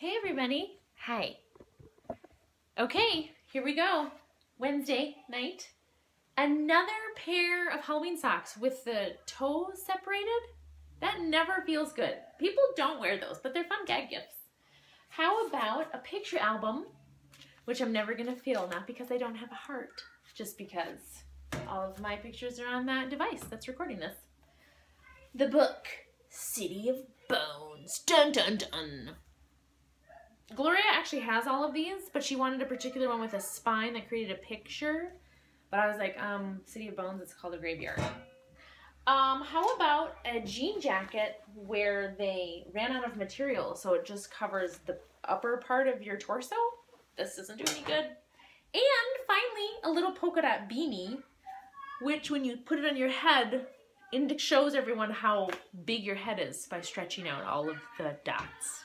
Hey everybody. Hi. Okay, here we go. Wednesday night. Another pair of Halloween socks with the toes separated. That never feels good. People don't wear those, but they're fun gag gifts. How about a picture album, which I'm never gonna feel, not because I don't have a heart, just because all of my pictures are on that device that's recording this. The book, City of Bones. Dun dun dun. Gloria actually has all of these, but she wanted a particular one with a spine that created a picture. But I was like, um, City of Bones, it's called a graveyard. Um, how about a jean jacket where they ran out of material, so it just covers the upper part of your torso? This doesn't do any good. And finally, a little polka dot beanie, which when you put it on your head, it shows everyone how big your head is by stretching out all of the dots.